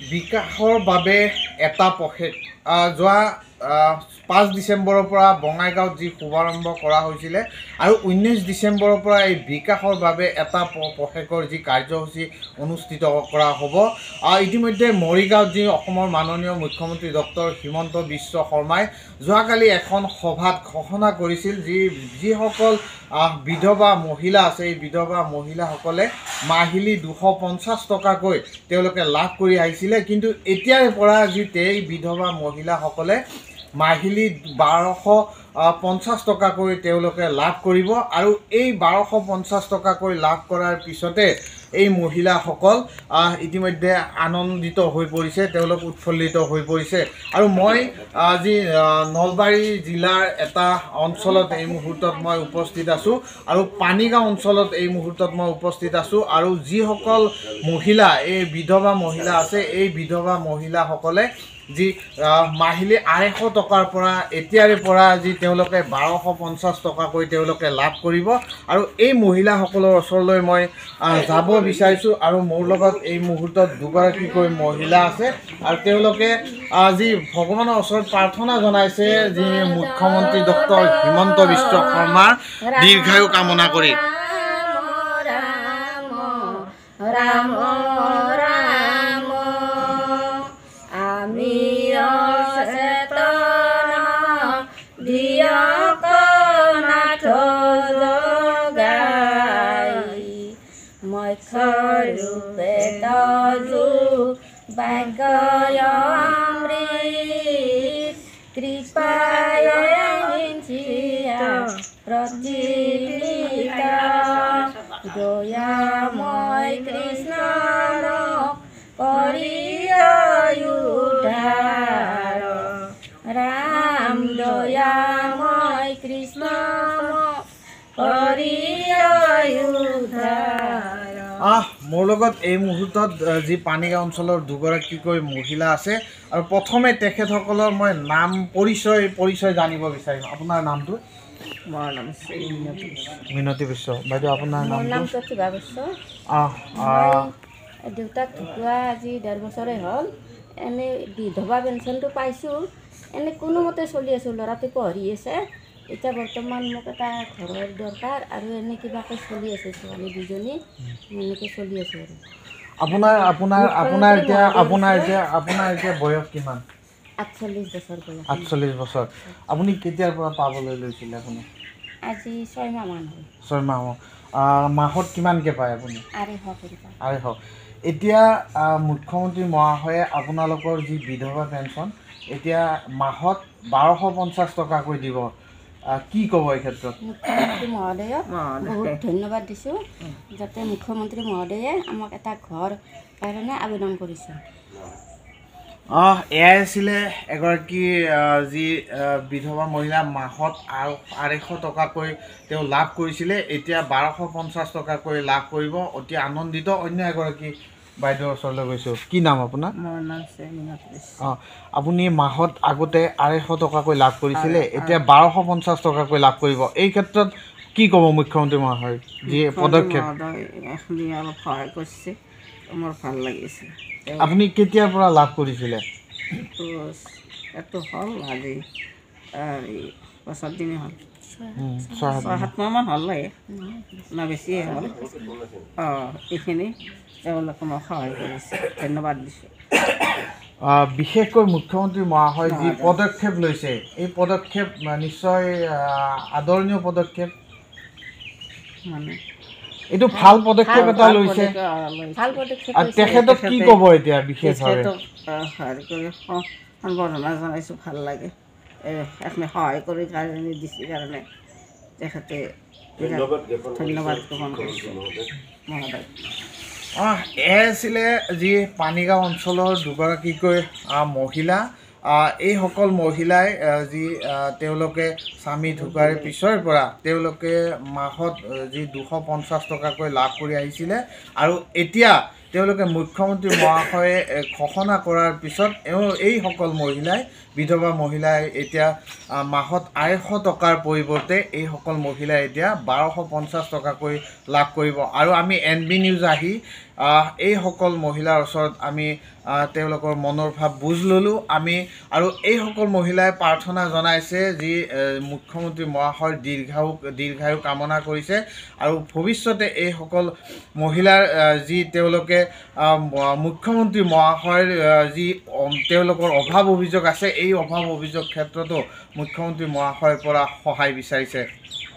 বিকাশৰ বাবে এটা প্ৰশেক আহ, যোৱা পাঁচ ডিচেম্বৰৰ পৰা বঙাইগাঁৱত যি শুভাৰম্ভ কৰা হৈছিলে আৰু ঊনৈছ ডিচেম্বৰৰ পৰা এই বিকাশৰ বাবে এটা প- প্ৰশেকৰ যি কাৰ্যসূচী অনুষ্ঠিত কৰা হ'ব। ইতিমধ্যে মৰিগাঁৱত যি অসমৰ মাননীয় মুখ্যমন্ত্ৰী ডক্টৰ হিমন্ত বিশ্ব শৰ্মাই যোৱাকালি এখন সভাত ঘোষণা কৰিছিল যি যিসকল বিধৱা মহিলা আছে এই বিধৱা মহিলাসকলে মাহিলী দুশ পঞ্চাছ টকাকৈ তেওঁলোকে লাভ কৰি আহিছিলে। কিন্তু এতিয়াৰে পৰা যি এই বিধৱা মহিলাসকলে মাহিলী বাৰশ পঞ্চাছ টকাকৈ তেওঁলোকে লাভ কৰিব আৰু এই বাৰশ পঞ্চাছ টকাকৈ লাভ কৰাৰ পিছতে এই মহিলাসকল ইতিমধ্যে আনন্দিত হৈ পৰিছে তেওঁলোক উৎফুল্লিত হৈ পৰিছে। আৰু মই আজি নলবাৰী জিলাৰ এটা অঞ্চলত এই মুহূৰ্তত মই উপস্থিত আছোঁ আৰু পানীগাঁও অঞ্চলত এই মুহূৰ্তত মই উপস্থিত আছোঁ আৰু যিসকল মহিলা এই বিধৱা মহিলা আছে এই বিধৱা মহিলাসকলে যি মাহিলী আঢ়ৈশ টকাৰ পৰা এতিয়াৰে পৰা যি তেওঁলোকে বাৰশ পঞ্চাছ টকাকৈ তেওঁলোকে লাভ কৰিব। আৰু এই মহিলাসকলৰ ওচৰলৈ মই যাব বিচাৰিছোঁ আৰু মোৰ লগত এই মুহূৰ্তত দুগৰাকীকৈ মহিলা আছে। আৰু তেওঁলোকে যি ভগৱানৰ ওচৰত প্ৰাৰ্থনা জনাইছে যি মুখ্যমন্ত্ৰী ডক্টৰ হিমন্ত বিশ্ব শৰ্মাৰ দীৰ্ঘায়ু কামনা কৰি। Ram rồi khơ rượu tệ to ru bàn cơ yom ri kripa yom chi à, ya prachita doya moi krishna no pariya yudharo ram doya আহ মোৰ লগত এই মুহূৰ্তত যি পানীগাঁও অঞ্চলৰ দুগৰাকীকৈ মহিলা আছে আৰু প্ৰথমে তেখেতসকলৰ মই নাম পৰিচয় পৰিচয় জানিব বিচাৰিম। আপোনাৰ নামটো? মোৰ নাম শ্ৰী মিনতী বিশ্ব। বাইদেউ আপোনাৰ নাম প্ৰতিভা দেউতাক ঢুকুৱা আজি ডেৰ বছৰে হ'ল। এনেই বিধৱা পেঞ্চনটো পাইছোঁ। এনেই কোনোমতে চলি আছোঁ। ল'ৰাটো পঢ়ি আছে। এতিয়া বৰ্তমান মোক এটা ঘৰৰ দৰকাৰ আৰু এনে কিবাকৈ চলি আছে ছোৱালী দুজনী এনেকৈ চলি আছোঁ আৰু। আপোনাৰ আপোনাৰ আপোনাৰ এতিয়া আপোনাৰ এতিয়া আপোনাৰ এতিয়া বয়স কিমান? আঠচল্লিছ বছৰ বয়স। আঠচল্লিছ বছৰ। আপুনি কেতিয়াৰ পৰা পাবলৈ লৈছিলে আপুনি? আজি ছয়মাহমান হ'ল। ছয়মাহ আহ, মাহত কিমানকৈ পায় আপুনি? আঢ়ৈশ এতিয়া মুখ্যমন্ত্ৰী মহাশয়ে আপোনালোকৰ যি বিধৱা পেঞ্চন এতিয়া মাহত বাৰশ পঞ্চাছ টকাকৈ দিব। কি ক'ব এই ক্ষেত্ৰত? মুখ্যমন্ত্ৰী মহোদয়ক বহুত ধন্যবাদ দিছোঁ যাতে মুখ্যমন্ত্ৰী মহোদয়ে আমাক এটা ঘৰ কাৰণে আবেদন কৰিছে। অঁ এয়াই আছিলে এগৰাকী যি বিধৱা মহিলা মাহত আৰু আঢ়ৈশ টকাকৈ তেওঁ লাভ কৰিছিলে এতিয়া বাৰশ পঞ্চাছ টকাকৈ লাভ কৰিব অতি আনন্দিত অন্য এগৰাকী বাইদেউৰ ওচৰলৈ গৈছোঁ। কি নাম আপোনাৰ? মোৰ নাম অঁ আপুনি মাহত আগতে আঢ়ৈশ টকাকৈ লাভ কৰিছিলে এতিয়া বাৰশ পঞ্চাছ টকাকৈ লাভ কৰিব। এই ক্ষেত্ৰত কি ক'ব মুখ্যমন্ত্ৰী মহাশয় যি পদক্ষেপ। এখনি অলপ সহায় কৰিছে মোৰ ভাল লাগিছে। আপুনি কেতিয়াৰ পৰা লাভ কৰিছিলে? এইটো হ'ল আজি দিনে হ'ল। ছয় সাত ছয় সাত মাহমান হ'ল লাগে। না বেছিয়ে হ'ল। অঁ এইখিনি তেওঁলোকে মোক সহায় কৰিছে। ধন্যবাদ দিছোঁ। আহ, বিশেষকৈ মুখ্যমন্ত্ৰী মহাশয় যি পদক্ষেপ লৈছে এই পদক্ষেপ নিশ্চয় আদৰণীয় পদক্ষেপ। মানে এইটো ভাল পদক্ষেপ এটা লৈছে। তেখেতক কি ক'ব এতিয়া বিশেষভাৱে? সম্বৰ্ধনা জনাইছোঁ ভাল লাগে। এখনি সহায় কৰি কাৰণে দিছে কাৰণে তেখেতে বিৰাট ধন্যবাদ জ্ঞাপন কৰিছোঁ। মহোদয়। এয়াই আছিলে যি পানীগাঁও অঞ্চলৰ দুগৰাকীকৈ মহিলা। এইসকল মহিলাই যি তেওঁলোকে স্বামী ঢুকোৱাৰ পিছৰে পৰা তেওঁলোকে মাহত যি দুশ পঞ্চাছ টকাকৈ লাভ কৰি আহিছিলে। আৰু এতিয়া তেওঁলোকে মুখ্যমন্ত্ৰী মহাশয়ে এ, ঘোষণা কৰাৰ পিছত এওঁ এইসকল মহিলাই বিধৱা মহিলাই এতিয়া মাহত আঢ়ৈশ টকাৰ পৰিৱৰ্তে এইসকল মহিলাই এতিয়া বাৰশ পঞ্চাছ টকাকৈ লাভ কৰিব। আৰু আমি এন বি নিউজ আহি এইসকল মহিলাৰ ওচৰত আমি তেওঁলোকৰ মনৰ ভাৱ বুজ ল'লোঁ। আমি আৰু এইসকল মহিলাই প্ৰাৰ্থনা জনাইছে যি মুখ্যমন্ত্ৰী মহাশয়ৰ দীৰ্ঘায়ু দীৰ্ঘায়ু কামনা কৰিছে। আৰু ভৱিষ্যতে এইসকল মহিলাৰ যি তেওঁলোকে মুখ্যমন্ত্ৰী মহাশয়ৰ যি তেওঁলোকৰ অভাৱ অভিযোগ আছে এই অভাৱ অভিযোগ ক্ষেত্ৰতো মুখ্যমন্ত্ৰী মহাশয়ৰ পৰা সহায় বিচাৰিছে।